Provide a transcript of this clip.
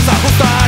nos ajusta